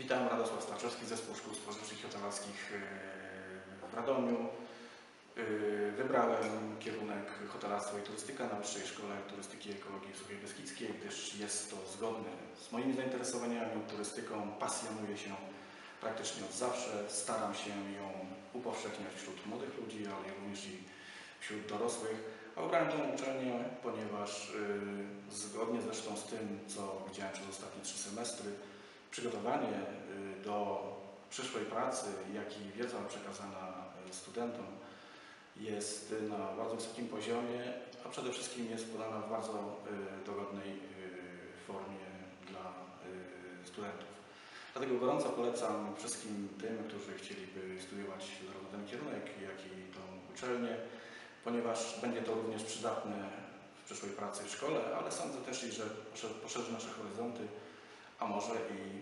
Witam, Radosław Starczewski, Zespół Szkół Spożywczych i Hotelarskich yy, w Radomiu. Yy, Wybrałem kierunek hotelarstwo i turystyka na Wyższej Szkole Turystyki i Ekologii w Suchej Beskidzkiej, gdyż jest to zgodne z moimi zainteresowaniami turystyką. Pasjonuję się praktycznie od zawsze. Staram się ją upowszechniać wśród młodych ludzi, ale również i wśród dorosłych. A wybrałem tę uczelnię, ponieważ yy, zgodnie zresztą z tym, co widziałem przez ostatnie trzy semestry, przygotowanie y, do przyszłej pracy, jak i wiedza przekazana y, studentom jest y, na bardzo wysokim poziomie, a przede wszystkim jest podana w bardzo dogodnej formie dla studentów. Dlatego gorąco polecam wszystkim tym, którzy chcieliby studiować zarówno ten kierunek, jak i tą uczelnię, ponieważ będzie to również przydatne w przyszłej pracy w szkole, ale sądzę też, że poszerzy nasze horyzonty, a może i